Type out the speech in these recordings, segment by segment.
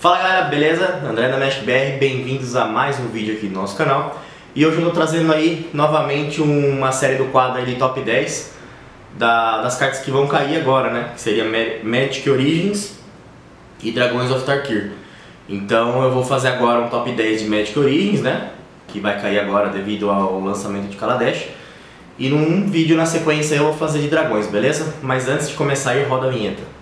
Fala galera, beleza? André da Magic BR, bem-vindos a mais um vídeo aqui do nosso canal. E hoje eu estou trazendo aí novamente uma série do quadro de top 10 da, das cartas que vão cair agora, né? Que seria Magic Origins e Dragões of Tarkir. Então eu vou fazer agora um top 10 de Magic Origins, né? Que vai cair agora devido ao lançamento de Kaladesh. E num vídeo na sequência eu vou fazer de dragões, beleza? Mas antes de começar aí, roda a vinheta.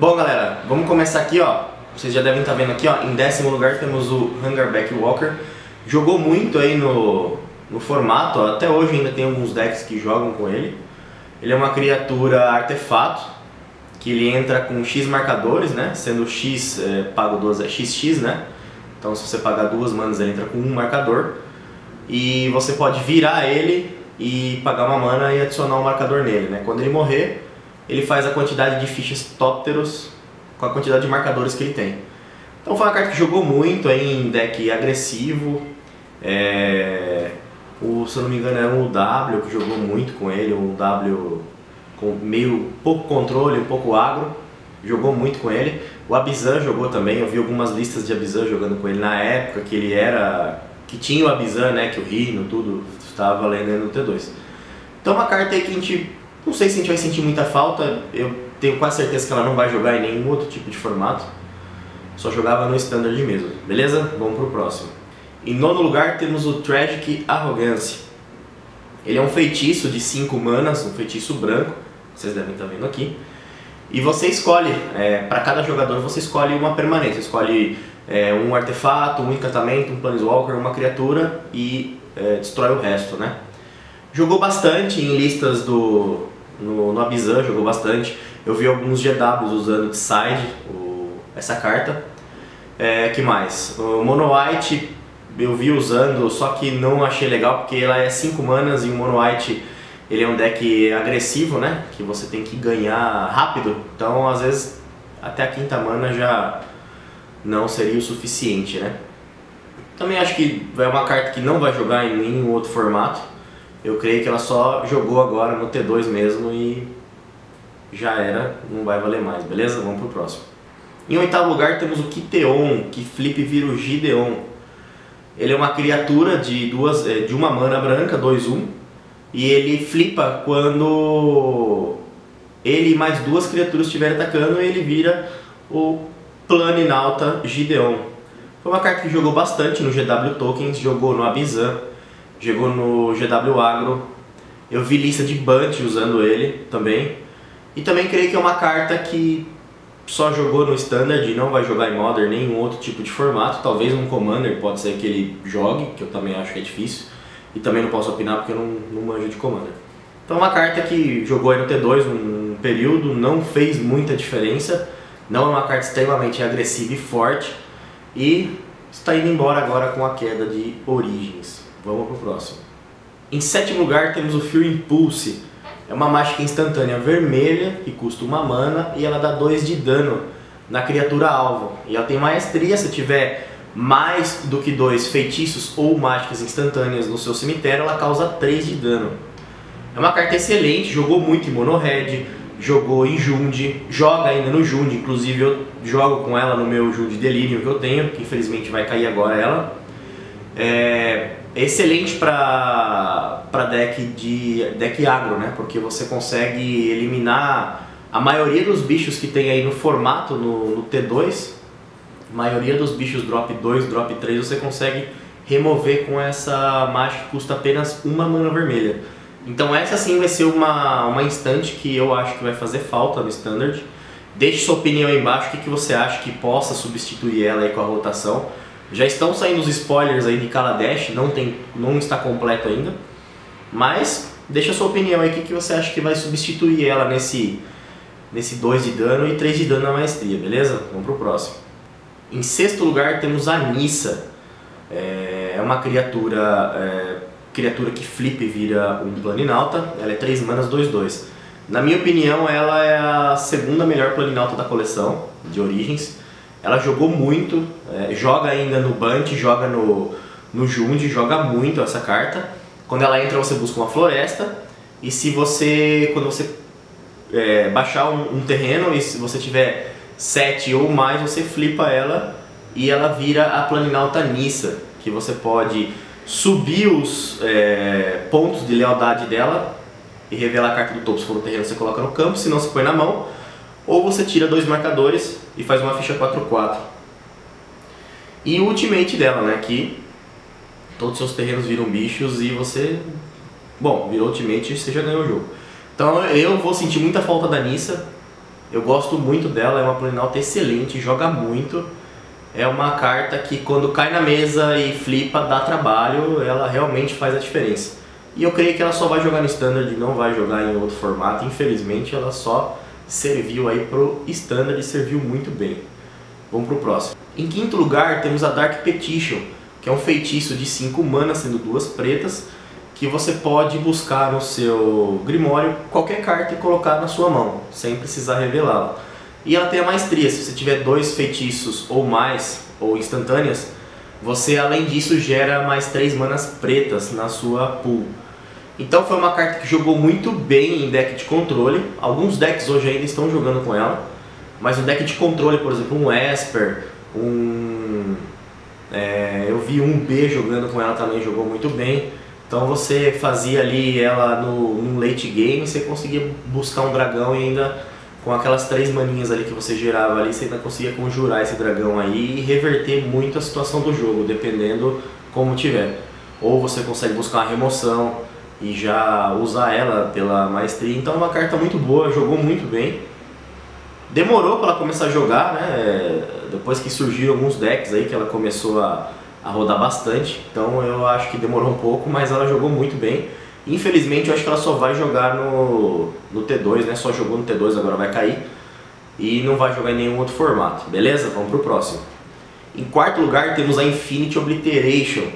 Bom galera, vamos começar aqui ó, vocês já devem estar vendo aqui ó, em décimo lugar temos o Hungerback Walker, jogou muito aí no, no formato, ó, até hoje ainda tem alguns decks que jogam com ele. Ele é uma criatura artefato, que ele entra com X marcadores, né, sendo X é, pago duas, é XX, né, então se você pagar duas manas ele entra com um marcador, e você pode virar ele e pagar uma mana e adicionar um marcador nele, né, quando ele morrer ele faz a quantidade de fichas tópteros com a quantidade de marcadores que ele tem. Então foi uma carta que jogou muito em deck agressivo. É... O, se eu não me engano era um W que jogou muito com ele, um W com meio pouco controle, um pouco agro. Jogou muito com ele. O Abizan jogou também, eu vi algumas listas de Abizan jogando com ele na época que ele era. que tinha o Abizan, né? Que o Rino, tudo estava lendo no T2. Então uma carta aí que a gente não sei se a gente vai sentir muita falta, eu tenho quase certeza que ela não vai jogar em nenhum outro tipo de formato. Só jogava no Standard mesmo, beleza? Vamos pro próximo. Em nono lugar temos o Tragic Arrogance. Ele é um feitiço de 5 manas, um feitiço branco, vocês devem estar vendo aqui. E você escolhe, é, para cada jogador você escolhe uma permanência, escolhe é, um artefato, um encantamento, um planeswalker, uma criatura e é, destrói o resto, né? Jogou bastante em listas do, no, no jogou bastante. Eu vi alguns GWs usando de side o, essa carta. É, que mais? O Mono White eu vi usando, só que não achei legal porque ela é 5 manas e o Mono White ele é um deck agressivo, né? Que você tem que ganhar rápido. Então, às vezes, até a quinta mana já não seria o suficiente, né? Também acho que é uma carta que não vai jogar em nenhum outro formato. Eu creio que ela só jogou agora no T2 mesmo e já era, não vai valer mais, beleza? Vamos pro próximo. Em oitavo lugar temos o Kiteon, que flip vira o Gideon. Ele é uma criatura de, duas, é, de uma mana branca, 2-1, e ele flipa quando ele e mais duas criaturas estiverem atacando ele vira o Planinauta Gideon. Foi uma carta que jogou bastante no GW Tokens, jogou no Abizan, jogou no GW Agro. Eu vi lista de Bunt usando ele também. E também creio que é uma carta que só jogou no Standard e não vai jogar em Modern nem em outro tipo de formato. Talvez um Commander pode ser que ele jogue, que eu também acho que é difícil. E também não posso opinar porque eu não, não manjo de Commander. Então é uma carta que jogou aí no T2 um período, não fez muita diferença. Não é uma carta extremamente agressiva e forte. E está indo embora agora com a queda de Origens. Vamos pro próximo. Em sétimo lugar temos o Fear Impulse. É uma mágica instantânea vermelha que custa uma mana e ela dá 2 de dano na criatura alvo. E ela tem maestria se tiver mais do que dois feitiços ou mágicas instantâneas no seu cemitério, ela causa 3 de dano. É uma carta excelente, jogou muito em Mono Red, jogou em Jund, joga ainda no Jund, inclusive eu jogo com ela no meu Jund Delirium que eu tenho, que infelizmente vai cair agora ela. É, é excelente para deck de deck agro, né? Porque você consegue eliminar a maioria dos bichos que tem aí no formato no, no T2. A maioria dos bichos drop 2, drop 3 você consegue remover com essa mágica que custa apenas uma mana vermelha. Então essa sim vai ser uma, uma instante que eu acho que vai fazer falta no Standard. Deixe sua opinião aí embaixo, o que, que você acha que possa substituir ela aí com a rotação. Já estão saindo os spoilers aí de Kaladesh, não, tem, não está completo ainda. Mas deixa a sua opinião aí, o que, que você acha que vai substituir ela nesse, nesse 2 de dano e 3 de dano na maestria, beleza? Vamos pro próximo. Em sexto lugar temos a Nissa. É, é uma criatura, é, criatura que flip vira um planinauta. Ela é 3 manas 2-2. Na minha opinião, ela é a segunda melhor planinauta da coleção de Origens. Ela jogou muito, é, joga ainda no Bunt, joga no, no Jund, joga muito essa carta. Quando ela entra você busca uma floresta e se você, quando você é, baixar um, um, terreno e se você tiver 7 ou mais, você flipa ela e ela vira a Planinalta Nissa, que você pode subir os é, pontos de lealdade dela e revelar a carta do topo. Se for no terreno, você coloca no campo, se não, você põe na mão. Ou você tira dois marcadores e faz uma ficha 4-4. E o ultimate dela, né? Que todos os seus terrenos viram bichos e você. Bom, virou ultimate e você já ganhou o jogo. Então eu vou sentir muita falta da Nissa. Eu gosto muito dela, é uma planinalta excelente, joga muito. É uma carta que quando cai na mesa e flipa dá trabalho, ela realmente faz a diferença. E eu creio que ela só vai jogar no Standard, não vai jogar em outro formato. Infelizmente, ela só serviu aí pro Standard e serviu muito bem. Vamos pro próximo. Em quinto lugar, temos a Dark Petition, que é um feitiço de 5 manas, sendo duas pretas, que você pode buscar no seu Grimório qualquer carta e colocar na sua mão, sem precisar revelá-la. E ela tem a maestria, se você tiver dois feitiços ou mais, ou instantâneas, você além disso gera mais 3 manas pretas na sua pool. Então foi uma carta que jogou muito bem em deck de controle. Alguns decks hoje ainda estão jogando com ela. Mas o deck de controle, por exemplo, um Esper, um... É, eu vi um B jogando com ela também, jogou muito bem. Então você fazia ali ela no, no late game, você conseguia buscar um dragão e ainda com aquelas três maninhas ali que você gerava ali, você ainda conseguia conjurar esse dragão aí e reverter muito a situação do jogo, dependendo como tiver. Ou você consegue buscar uma remoção, e já usar ela pela maestria. Então é uma carta muito boa, jogou muito bem. Demorou para ela começar a jogar, né? Depois que surgiram alguns decks aí que ela começou a, a rodar bastante. Então eu acho que demorou um pouco, mas ela jogou muito bem. Infelizmente eu acho que ela só vai jogar no, no T2, né? Só jogou no T2, agora vai cair. E não vai jogar em nenhum outro formato, beleza? Vamos pro próximo. Em quarto lugar temos a Infinity Obliteration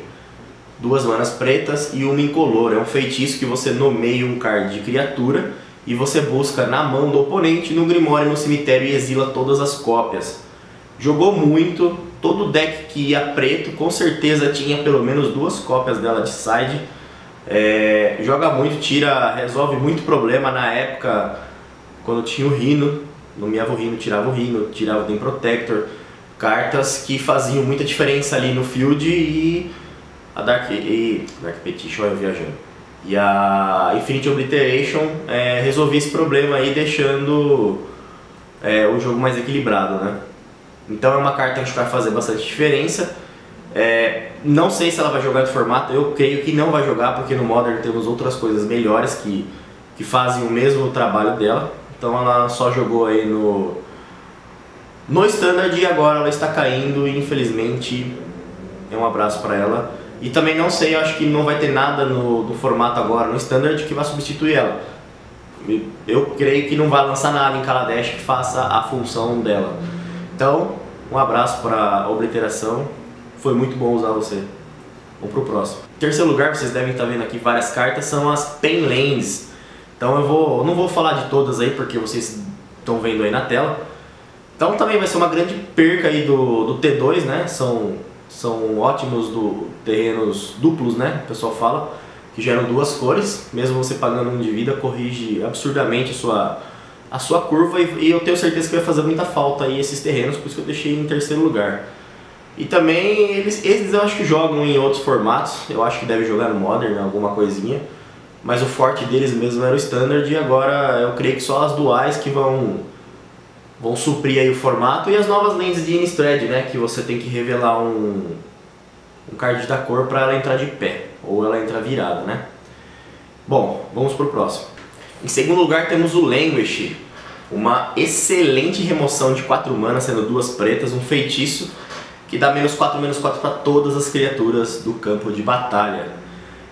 duas manas pretas e uma incolor. É um feitiço que você nomeia um card de criatura e você busca na mão do oponente, no Grimório no cemitério e exila todas as cópias. Jogou muito, todo deck que ia preto com certeza tinha pelo menos duas cópias dela de side. É, joga muito, tira, resolve muito problema na época quando tinha o Rino, nomeava o Rino, tirava o Rino, tirava o Dem Protector, cartas que faziam muita diferença ali no field e a Dark, e, Dark Petition, eu viajando. E a Infinite Obliteration é, esse problema aí, deixando é, o jogo mais equilibrado, né? Então é uma carta que vai fazer bastante diferença. É, não sei se ela vai jogar de formato, eu creio que não vai jogar, porque no Modern temos outras coisas melhores que, que fazem o mesmo trabalho dela. Então ela só jogou aí no, no Standard e agora ela está caindo e infelizmente é um abraço para ela. E também não sei, acho que não vai ter nada no, no formato agora, no Standard, que vai substituir ela. Eu creio que não vai lançar nada em Kaladesh que faça a função dela. Então, um abraço para a obliteração. Foi muito bom usar você. Vamos pro próximo. Em terceiro lugar, vocês devem estar vendo aqui várias cartas, são as Penlands. Então eu vou, eu não vou falar de todas aí porque vocês estão vendo aí na tela. Então também vai ser uma grande perca aí do, do T2, né? São são ótimos do terrenos duplos, né? O pessoal fala que geram duas cores, mesmo você pagando um de vida, corrige absurdamente a sua, a sua curva e, e eu tenho certeza que vai fazer muita falta aí esses terrenos, por isso que eu deixei em terceiro lugar. E também eles, eles eu acho que jogam em outros formatos, eu acho que deve jogar no Modern, alguma coisinha, mas o forte deles mesmo era o Standard e agora eu creio que só as duais que vão vão suprir aí o formato e as novas lentes de Innistrad, né, que você tem que revelar um, um card da cor para ela entrar de pé, ou ela entrar virada, né. Bom, vamos pro próximo. Em segundo lugar temos o Languish, uma excelente remoção de 4 manas, sendo duas pretas, um feitiço que dá menos 4, menos 4 para todas as criaturas do campo de batalha.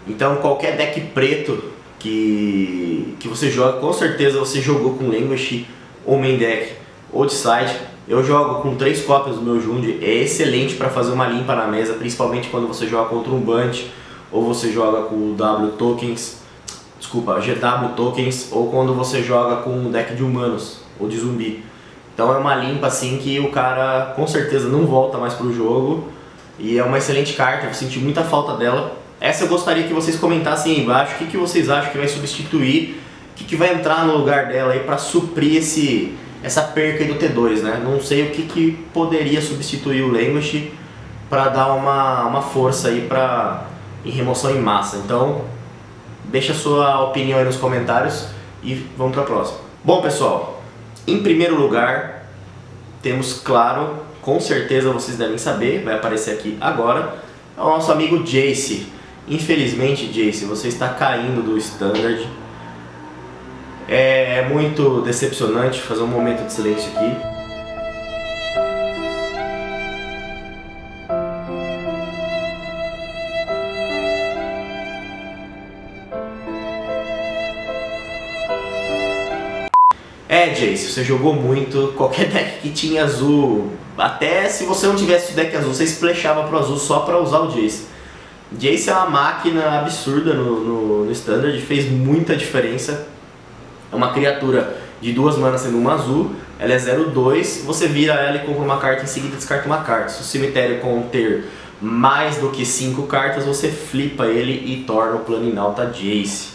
Então qualquer deck preto que, que você joga, com certeza você jogou com Languish ou main deck Outside, eu jogo com três cópias do meu Jund, é excelente para fazer uma limpa na mesa, principalmente quando você joga contra um Bunt, ou você joga com W Tokens, desculpa, GW Tokens, ou quando você joga com um deck de humanos, ou de zumbi. Então é uma limpa assim que o cara com certeza não volta mais pro jogo. E é uma excelente carta, eu senti muita falta dela. Essa eu gostaria que vocês comentassem aí embaixo o que, que vocês acham que vai substituir, o que, que vai entrar no lugar dela aí para suprir esse, essa perca do T2, né? Não sei o que, que poderia substituir o Language para dar uma, uma força aí para em remoção em massa. Então, deixa a sua opinião aí nos comentários e vamos para a próxima. Bom, pessoal, em primeiro lugar, temos, claro, com certeza vocês devem saber, vai aparecer aqui agora, é o nosso amigo Jace. Infelizmente, Jace, você está caindo do Standard. É muito decepcionante fazer um momento de silêncio aqui. É, Jace, você jogou muito, qualquer deck que tinha azul, até se você não tivesse o deck azul, você splashava pro azul só pra usar o Jace. Jace é uma máquina absurda no, no, no Standard, fez muita diferença. É uma criatura de duas manas sendo uma azul, ela é 0-2, você vira ela e compra uma carta em seguida descarta uma carta. Se o cemitério conter mais do que 5 cartas, você flipa ele e torna o Planinalta Jace.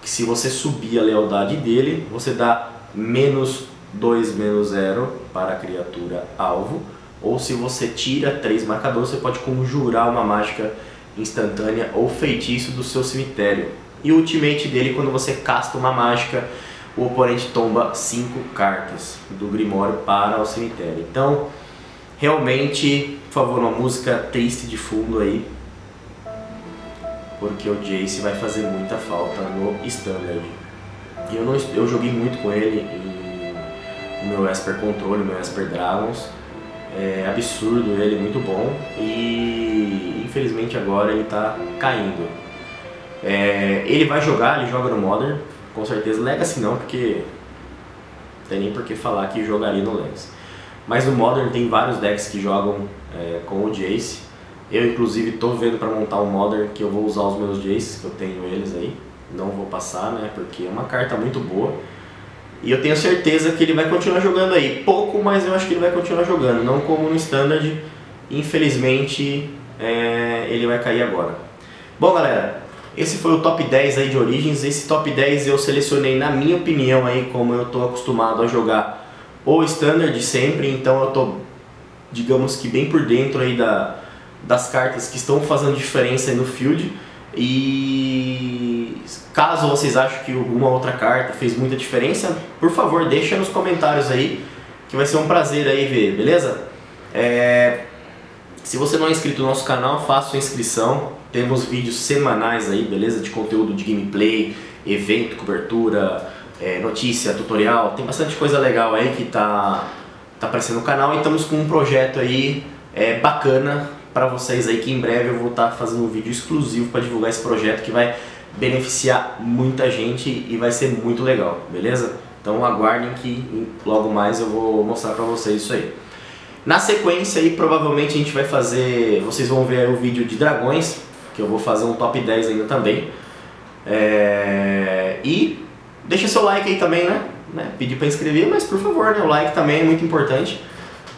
Que se você subir a lealdade dele, você dá menos 2 menos 0 para a criatura alvo, ou se você tira 3 marcadores, você pode conjurar uma mágica instantânea ou feitiço do seu cemitério. E o ultimate dele, quando você casta uma mágica, o oponente tomba 5 cartas do Grimório para o cemitério. Então, realmente, por favor, uma música triste de fundo aí, porque o Jace vai fazer muita falta no Standard. Eu, não, eu joguei muito com ele no meu Esper Controle, no meu Esper Dragons. É absurdo ele, muito bom. E infelizmente agora ele está caindo. É, ele vai jogar, ele joga no Modern, com certeza. Legacy não, porque não tem nem por que falar que jogaria no Legacy. Mas no Modern tem vários decks que jogam é, com o Jace. Eu inclusive estou vendo para montar um Modern que eu vou usar os meus Jaces, que eu tenho eles aí não vou passar, né? Porque é uma carta muito boa. E eu tenho certeza que ele vai continuar jogando aí. Pouco, mas eu acho que ele vai continuar jogando. Não como no Standard. Infelizmente, é, ele vai cair agora. Bom, galera, esse foi o top 10 aí de Origins. Esse top 10 eu selecionei, na minha opinião, aí, como eu estou acostumado a jogar o Standard sempre. Então eu estou, digamos que bem por dentro aí da, das cartas que estão fazendo diferença no field. E caso vocês achem que alguma outra carta fez muita diferença, por favor, deixa nos comentários aí, que vai ser um prazer aí ver, beleza? É... Se você não é inscrito no nosso canal, faça sua inscrição. Temos vídeos semanais aí, beleza? De conteúdo de gameplay, evento, cobertura, é, notícia, tutorial. Tem bastante coisa legal aí que tá, tá aparecendo no canal e estamos com um projeto aí é, bacana para vocês aí que em breve eu vou estar tá fazendo um vídeo exclusivo para divulgar esse projeto que vai beneficiar muita gente e vai ser muito legal, beleza? Então aguardem que logo mais eu vou mostrar para vocês isso aí. Na sequência aí provavelmente a gente vai fazer, vocês vão ver o vídeo de dragões, que eu vou fazer um top 10 ainda também. É... E deixa seu like aí também, né? né? Pedir para inscrever, mas por favor, né? o like também é muito importante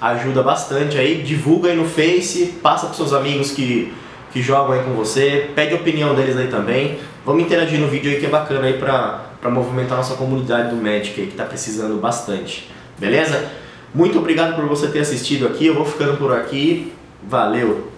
ajuda bastante aí. Divulga aí no Face, passa para seus amigos que, que jogam aí com você, pede a opinião deles aí também. Vamos interagir no vídeo aí que é bacana aí para movimentar nossa comunidade do Magic aí que está precisando bastante. Beleza? Muito obrigado por você ter assistido aqui, eu vou ficando por aqui. Valeu!